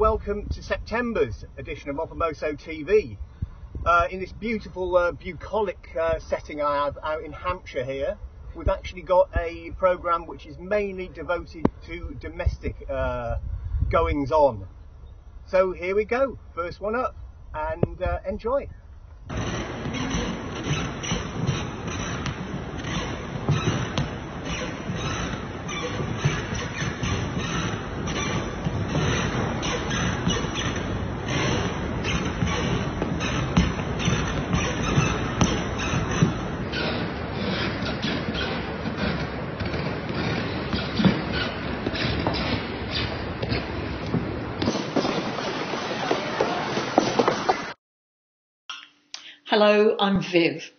Welcome to September's edition of Mopomoso TV. Uh, in this beautiful, uh, bucolic uh, setting I have out in Hampshire here, we've actually got a programme which is mainly devoted to domestic uh, goings on. So here we go, first one up, and uh, enjoy. Hello, I'm Viv.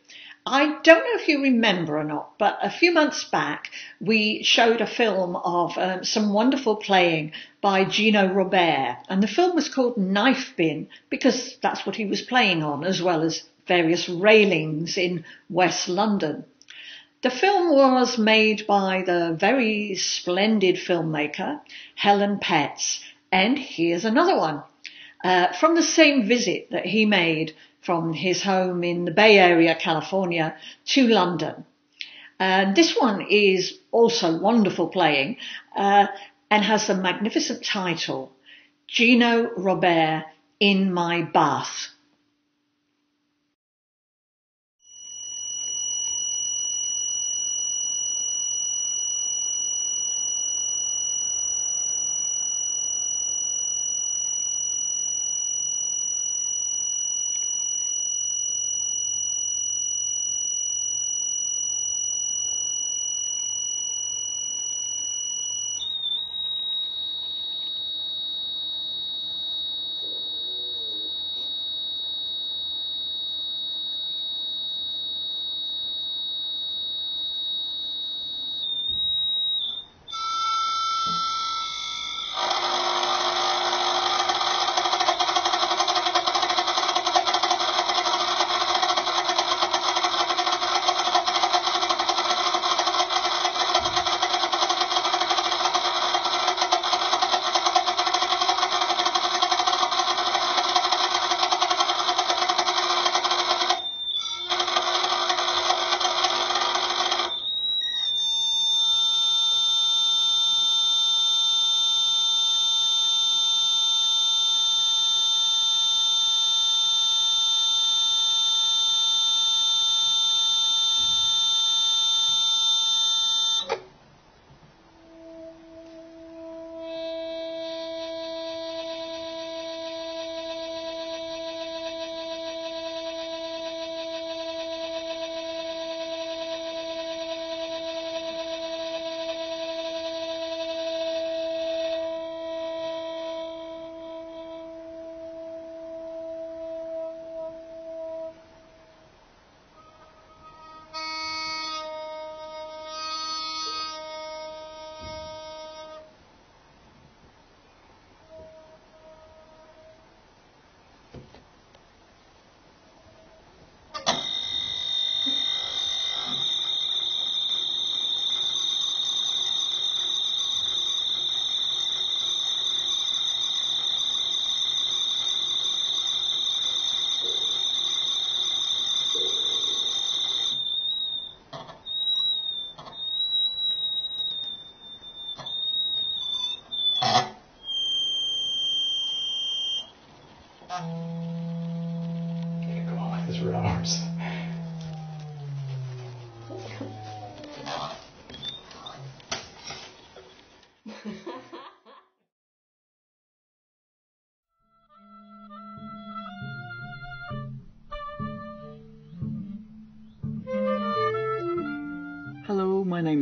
I don't know if you remember or not, but a few months back we showed a film of um, some wonderful playing by Gino Robair, and the film was called Knife Bin because that's what he was playing on, as well as various railings in West London. The film was made by the very splendid filmmaker Helen Petts, and here's another one. Uh, from the same visit that he made from his home in the Bay Area, California, to London. And this one is also wonderful playing uh, and has the magnificent title Gino Robair in My Bath.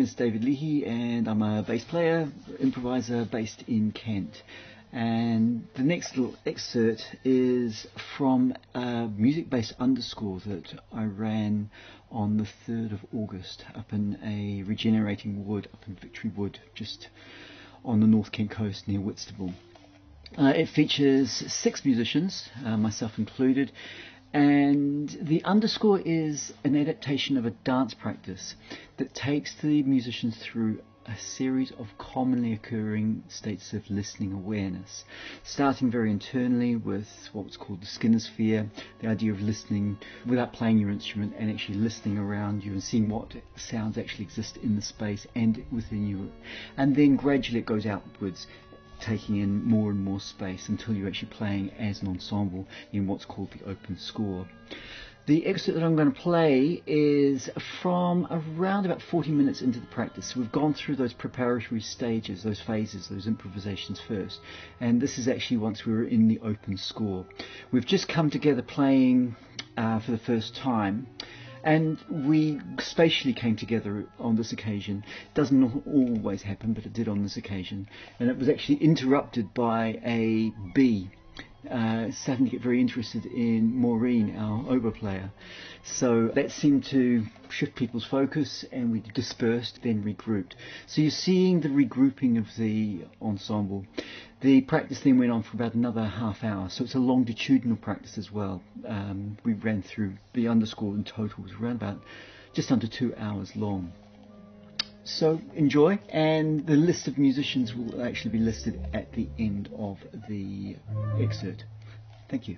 Is David Leahy and I'm a bass player, improviser based in Kent. And the next little excerpt is from a music based underscore that I ran on the 3rd of August up in a regenerating wood up in Victory Wood, just on the North Kent coast near Whitstable. Uh, it features six musicians, uh, myself included, and the underscore is an adaptation of a dance practice that takes the musicians through a series of commonly occurring states of listening awareness, starting very internally with what's called the Skinner the idea of listening without playing your instrument and actually listening around you and seeing what sounds actually exist in the space and within you. And then gradually it goes outwards taking in more and more space until you're actually playing as an ensemble in what's called the open score. The excerpt that I'm going to play is from around about 40 minutes into the practice. We've gone through those preparatory stages, those phases, those improvisations first. And this is actually once we were in the open score. We've just come together playing uh, for the first time. And we spatially came together on this occasion. Doesn't always happen, but it did on this occasion. And it was actually interrupted by a bee uh, starting to get very interested in Maureen, our oboe player. So that seemed to shift people's focus and we dispersed, then regrouped. So you're seeing the regrouping of the ensemble. The practice then went on for about another half hour, so it's a longitudinal practice as well. Um, we ran through the underscore in total was around about just under two hours long. So enjoy, and the list of musicians will actually be listed at the end of the excerpt. Thank you.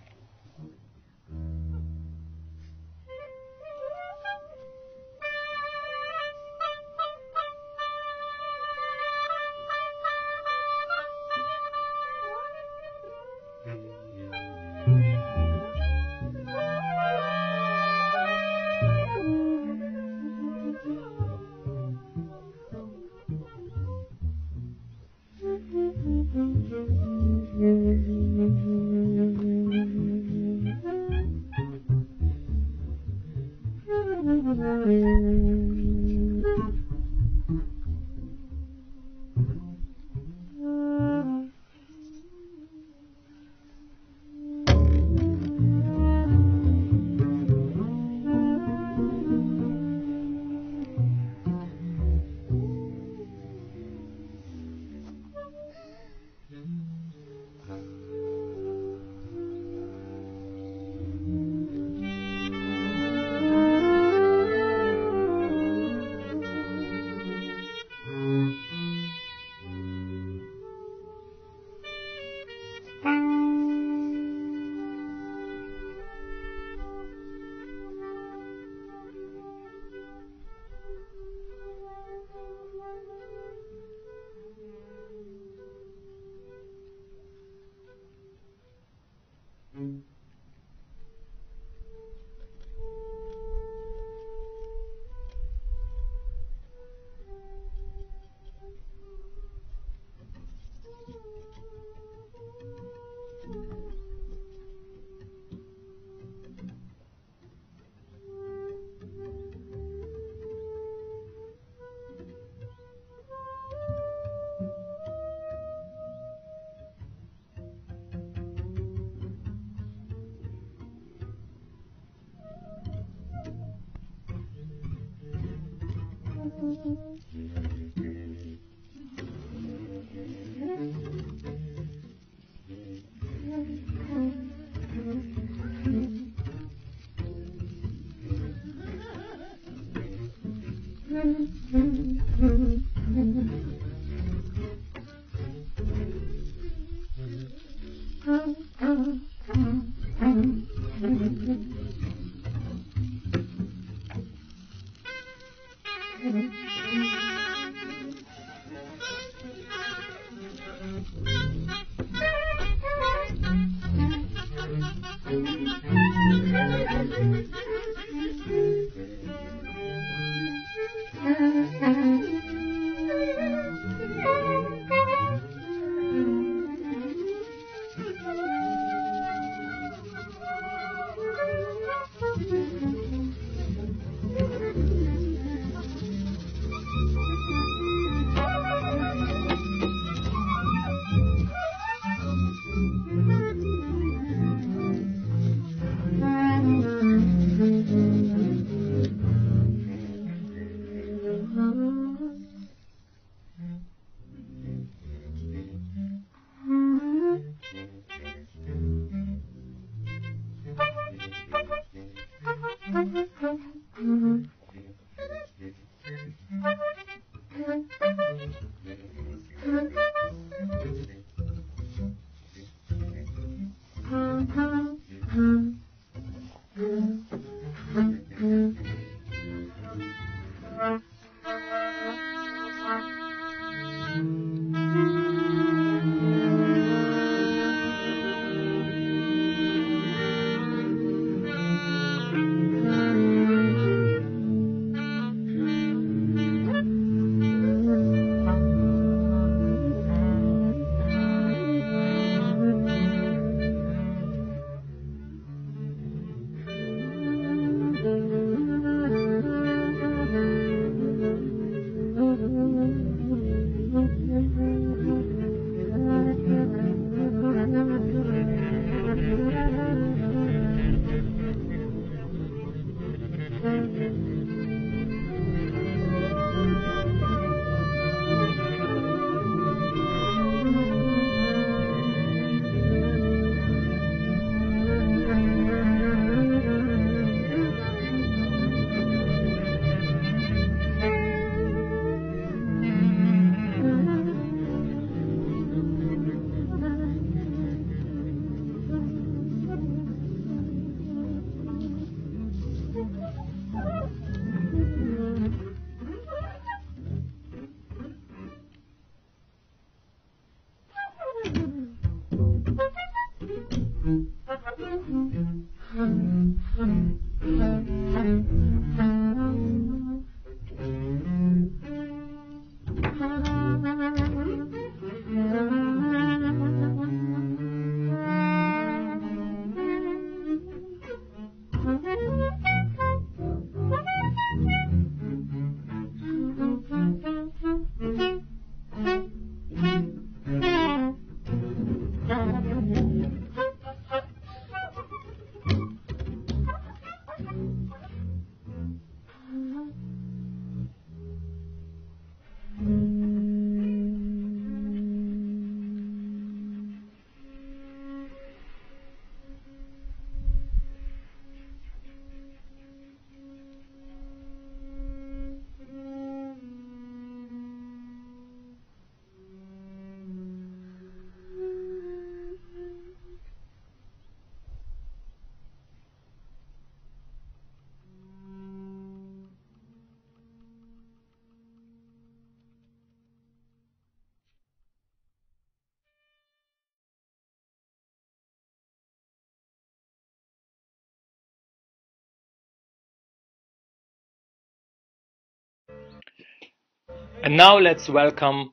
And now let's welcome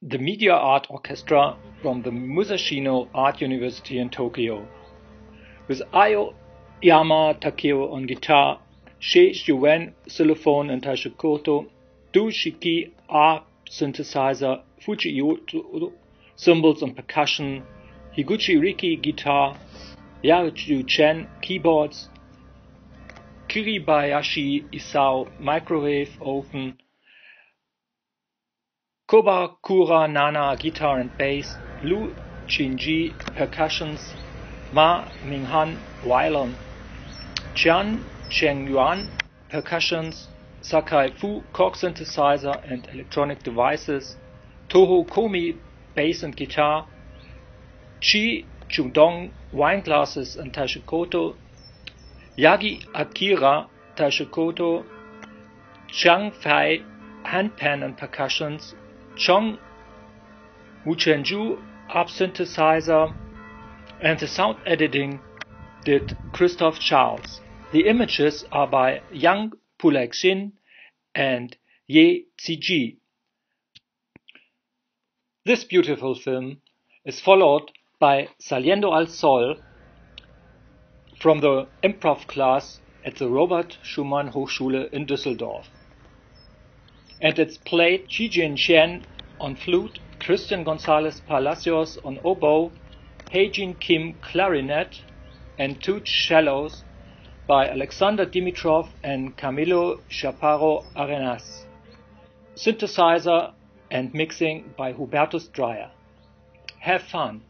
the Media Art Orchestra from the Musashino Art University in Tokyo. With Ayo Yama Takeo on guitar, Shei Yuen xylophone and taisho koto, Du Shiqi ARP synthesizer, Fujii Yuto cymbals and percussion, Higuchi Riki guitar, Yaru Chen keyboards, Kiribayashi Isao microwave oven, Kobakura Nana guitar and bass, Lu Qinji percussions, Ma Minghan violin, Qian Chengyuan percussions, Sakai Fu Korg synthesizer and electronic devices, Toho Komi bass and guitar, Chi Chudong wine glasses and taisho koto, Yagi Akira taishokoto, Zhang Fei handpan and percussions, Chong Wuchenju ARP synthesizer, and the sound editing did Christophe Charles. The images are by Yang Pulaixin and Ye Ziyi. This beautiful film is followed by Saliendo al Sol from the improv class at the Robert Schumann Hochschule in Düsseldorf. And it's played Xijin Chen on flute, Cristian Gonzales Palacios on oboe, Hyejin Kim clarinet, and two cellos by Aleksandar Dimitrov and Camilo Chaparro Arenas. Synthesizer and mixing by Hubertus Dreyer. Have fun!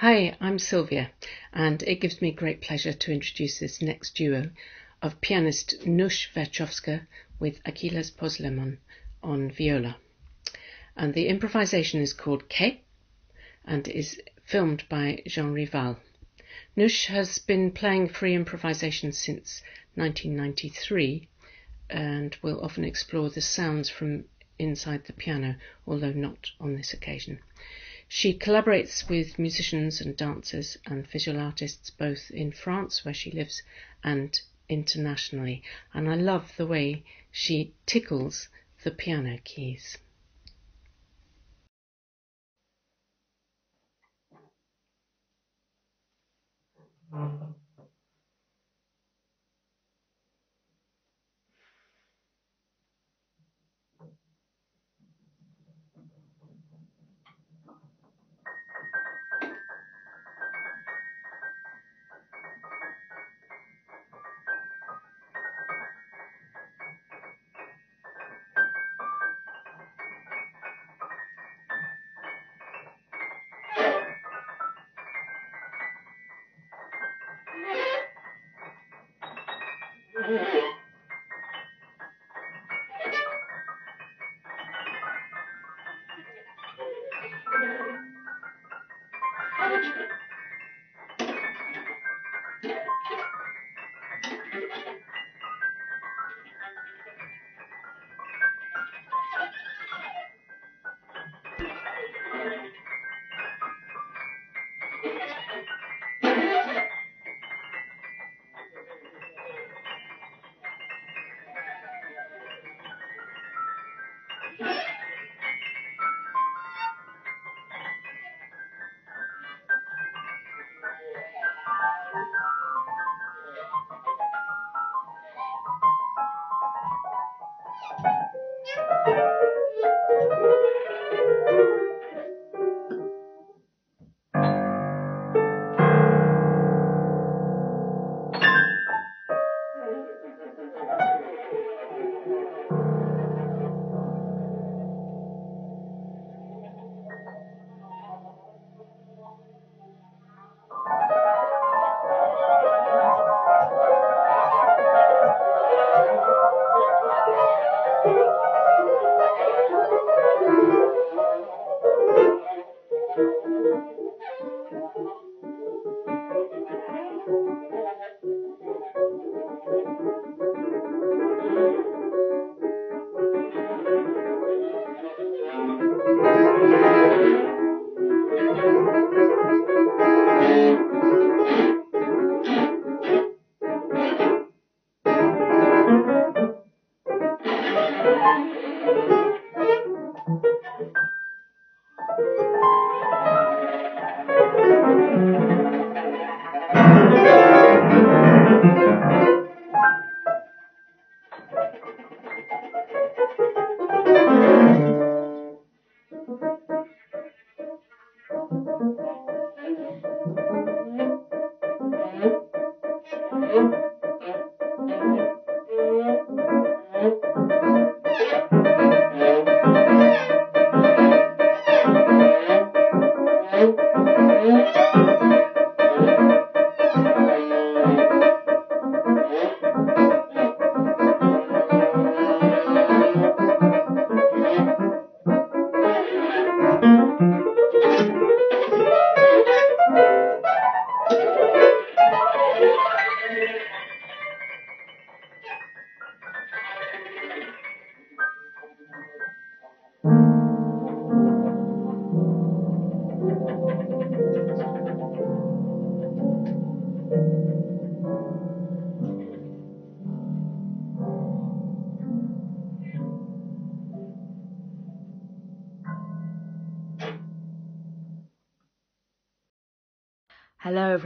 Hi, I'm Sylvia, and it gives me great pleasure to introduce this next duo of pianist Nush Werchowska with Achilles Poslemon on viola. And the improvisation is called Quai and is filmed by Jean Rival. Nush has been playing free improvisation since 1993 and will often explore the sounds from inside the piano, although not on this occasion. She collaborates with musicians and dancers and visual artists both in France, where she lives, and internationally. And I love the way she tickles the piano keys. Mm-hmm. Hello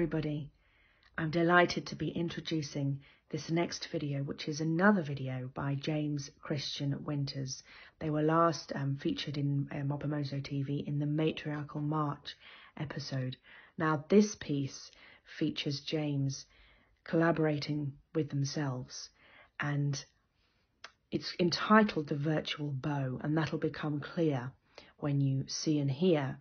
everybody. I'm delighted to be introducing this next video, which is another video by James Christian Winters. They were last um, featured in um, TV in the Matriarchal March episode. Now this piece features James collaborating with themselves and it's entitled The Virtual Bow and that'll become clear when you see and hear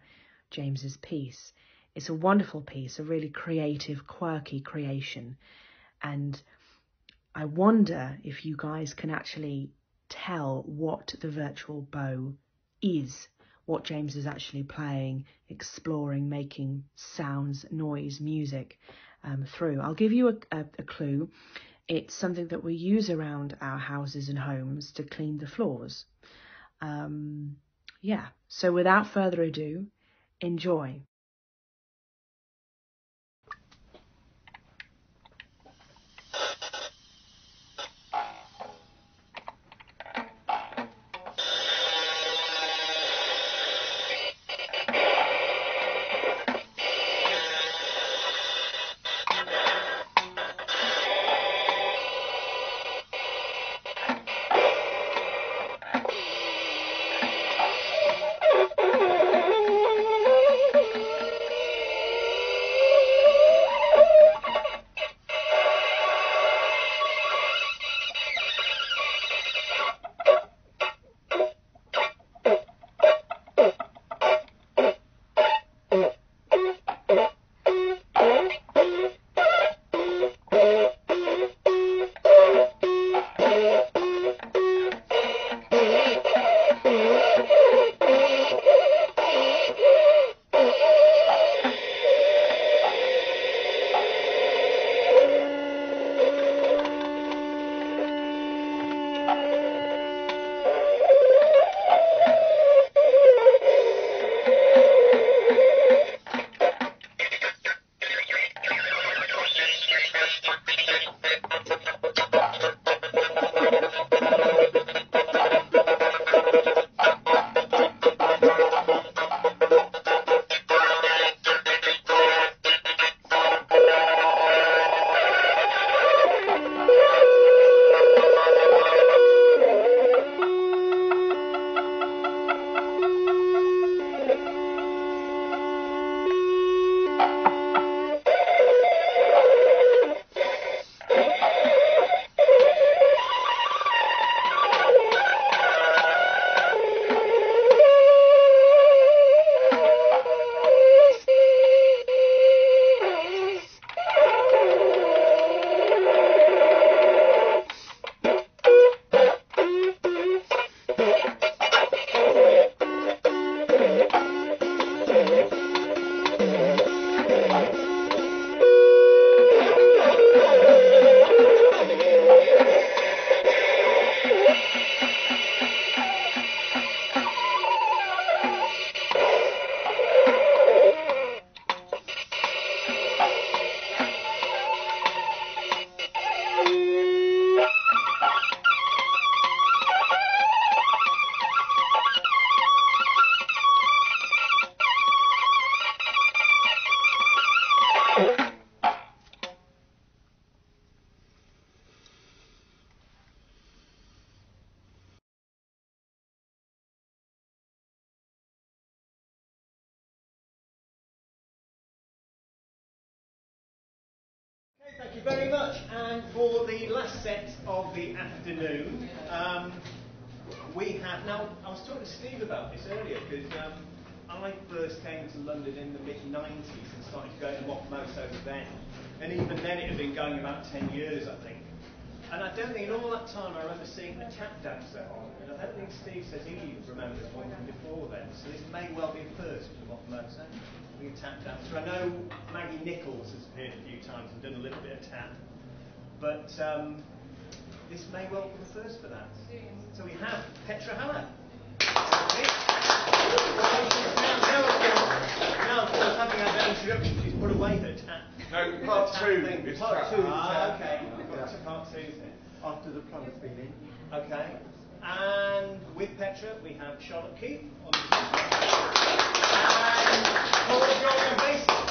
James's piece. It's a wonderful piece, a really creative, quirky creation. And I wonder if you guys can actually tell what the virtual bow is, what James is actually playing, exploring, making sounds, noise, music um, through. I'll give you a, a, a clue. It's something that we use around our houses and homes to clean the floors. Um, yeah, so without further ado, enjoy. So this may well be a first for Mopomoso being a tap dancer. I know Maggie Nichols has appeared a few times and done a little bit of tap, but um, this may well be the first for that. So we have Petra Haller. Now, of course, having had that introduction, she's put away her tap. No, part two thing. Part two Ah. Okay, we've got to part two then. After the plumber's been in. Okay. And with Petra, we have Charlotte Keeffe and Paul Jordan bass.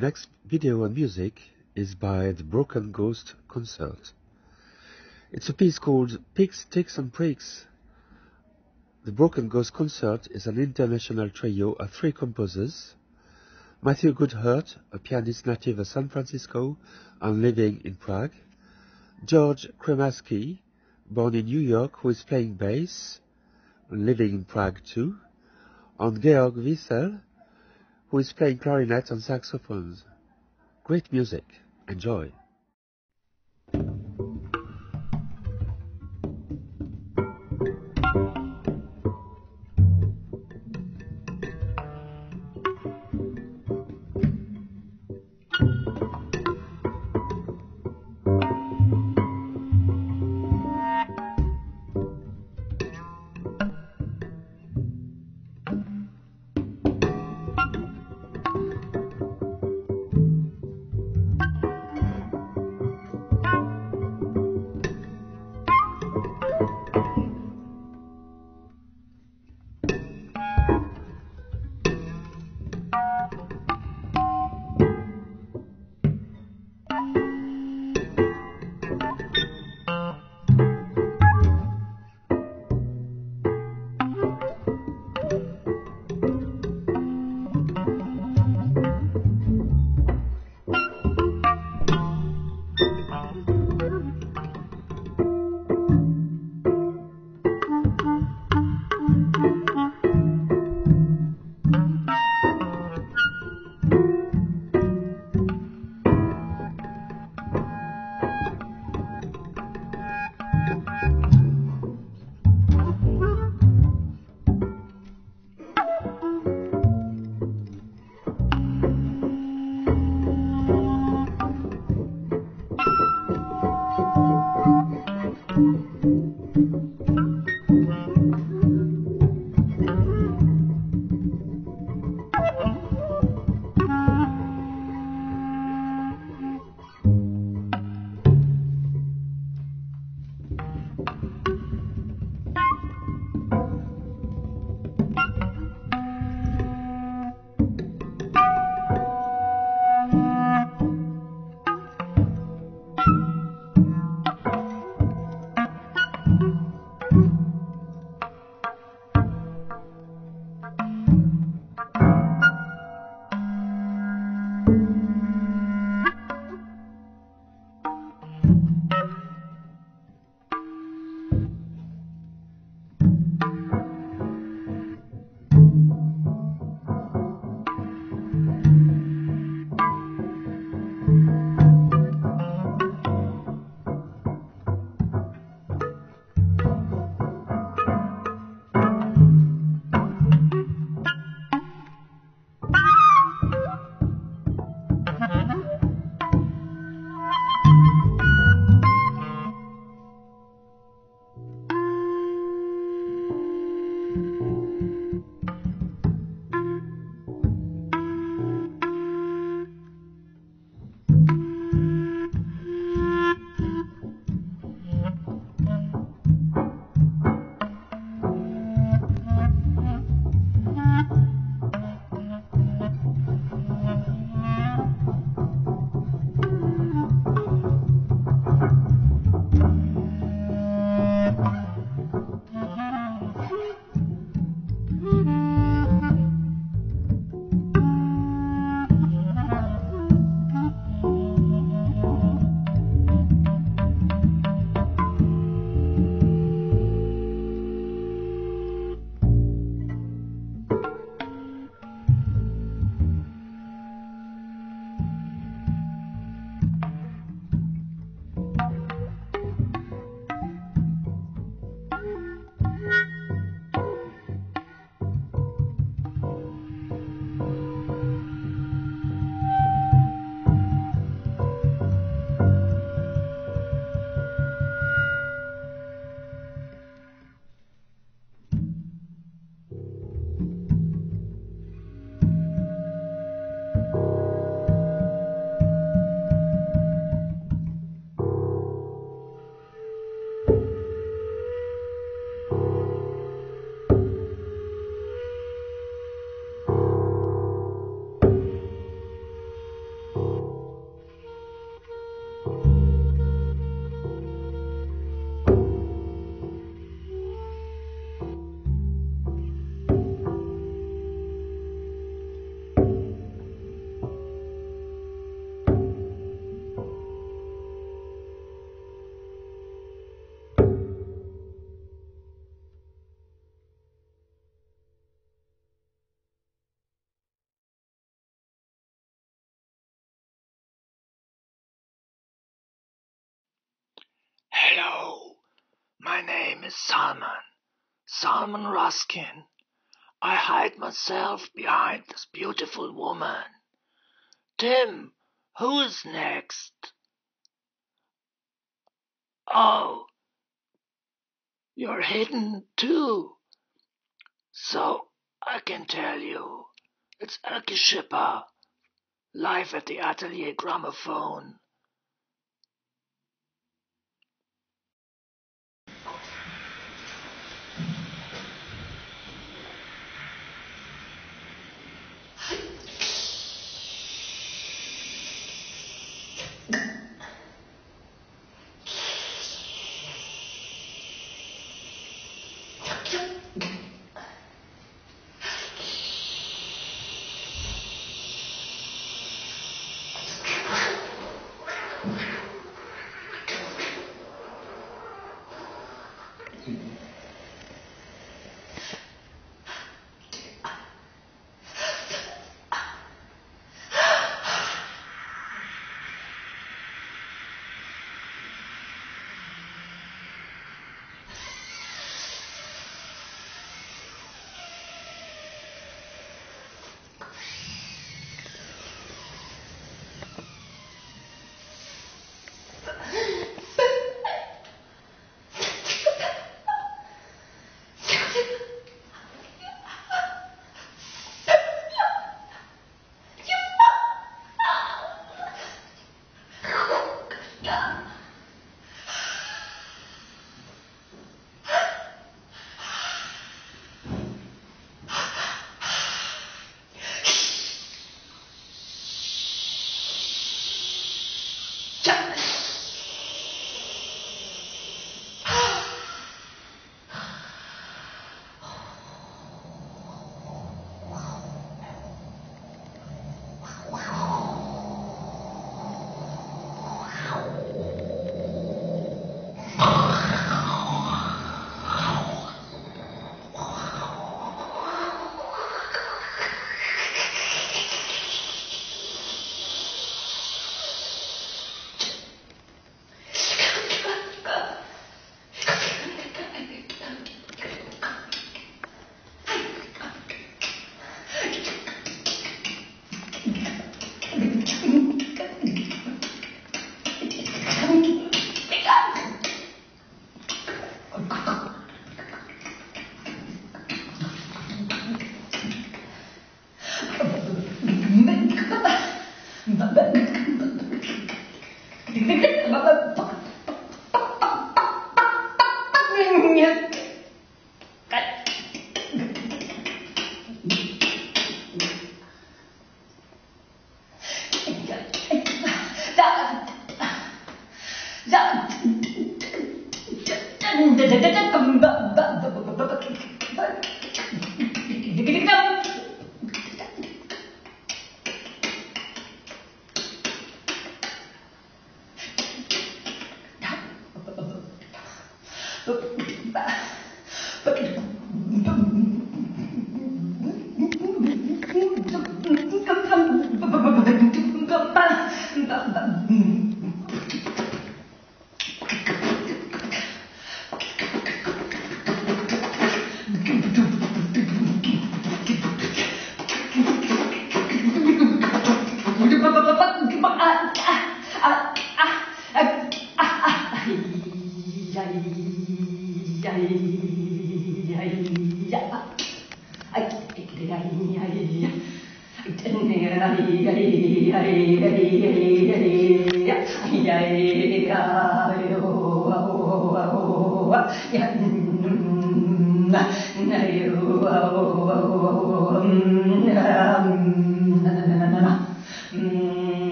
Next video on music is by the Broken Ghost Concert. It's a piece called Picks, Ticks and Pricks. The Broken Ghost Concert is an international trio of three composers. Matthew Goodheart, a pianist native of San Francisco and living in Prague. George Cremaschi, born in New York, who is playing bass, and living in Prague too. And Georg Wissel, who is playing clarinet and saxophones. Great music. Enjoy. My name is Salman. Salman Ruskin. I hide myself behind this beautiful woman. Tim, who's next? Oh, you're hidden too. So I can tell you, it's Elke Schipper, live at the Atelier Gramophone. verdad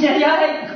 Tim,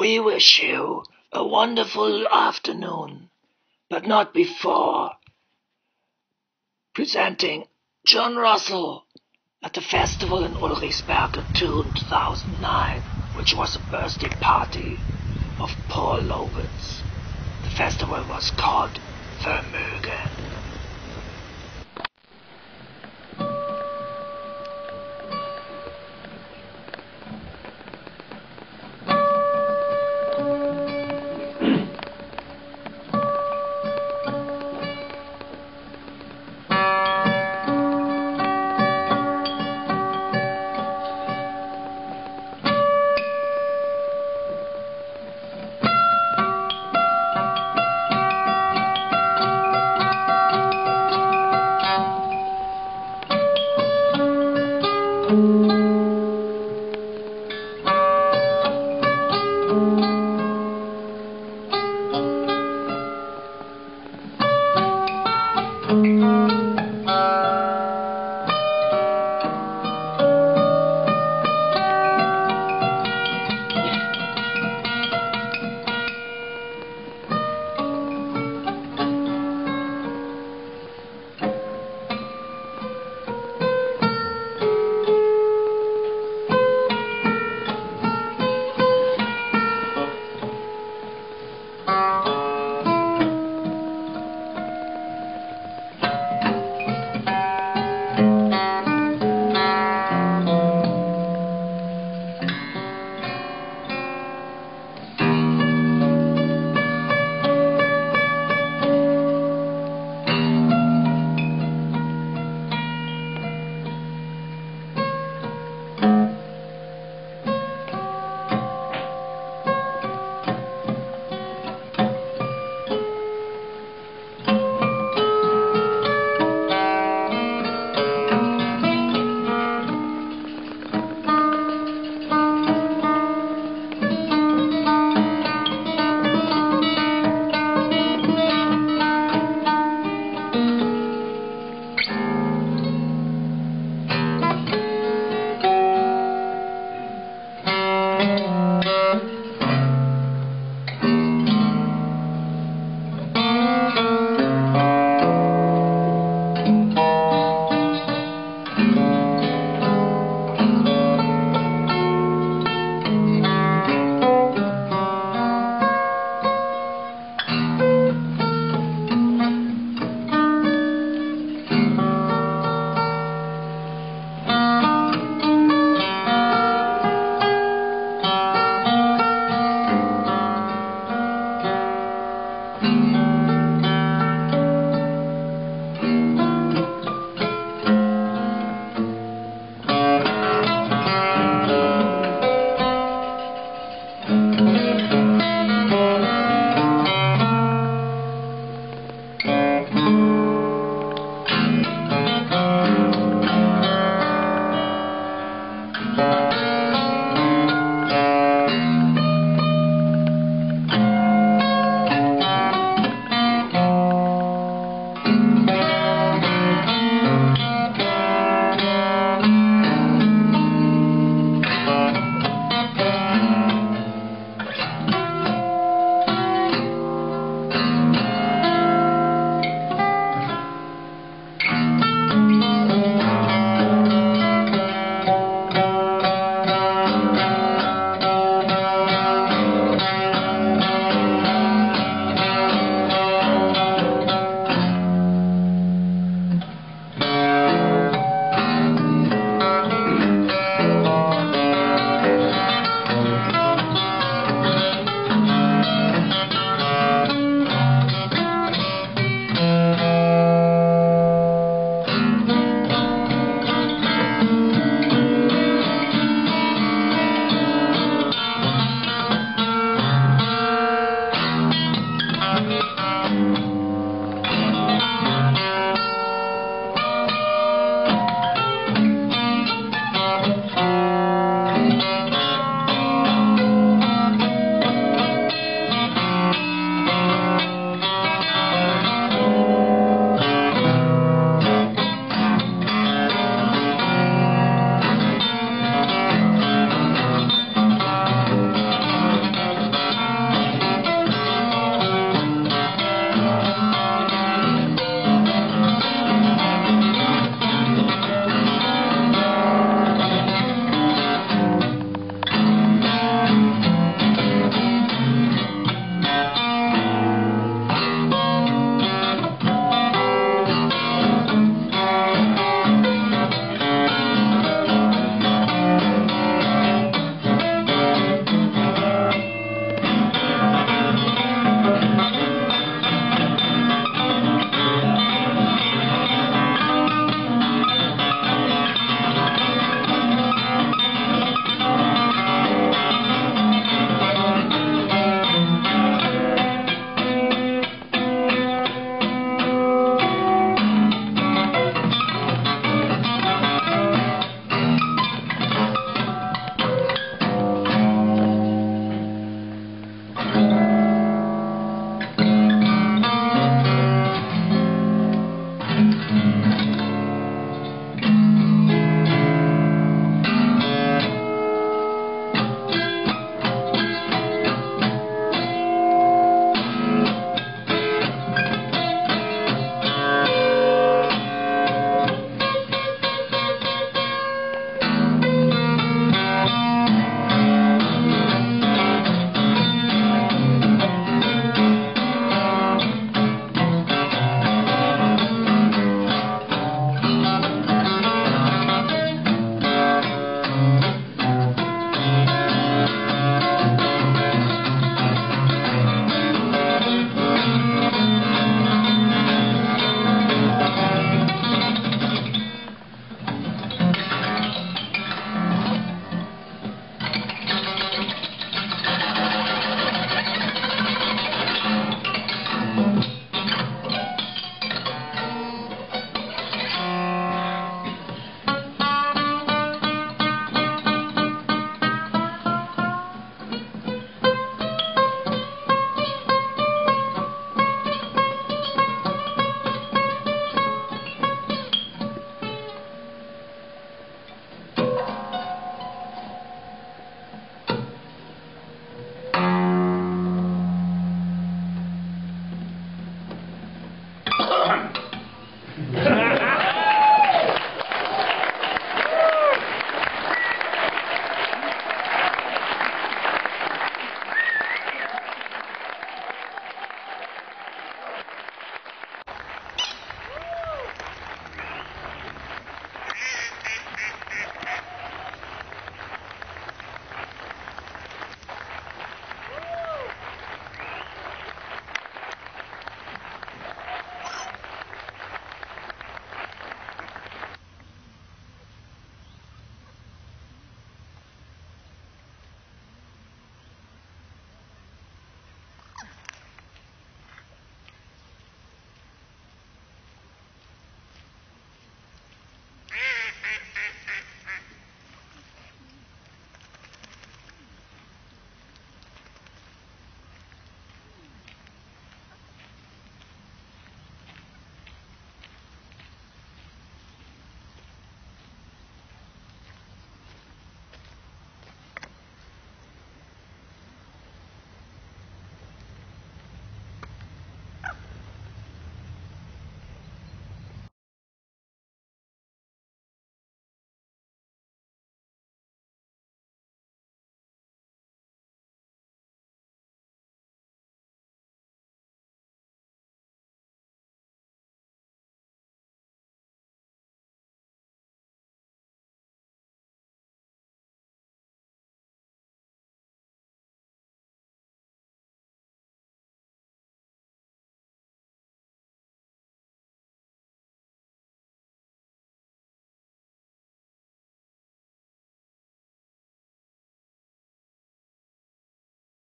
We wish you a wonderful afternoon, but not before presenting John Russell at the festival in Ulrichsberg in 2009, which was a birthday party of Paul Lovens. The festival was called Vermögen.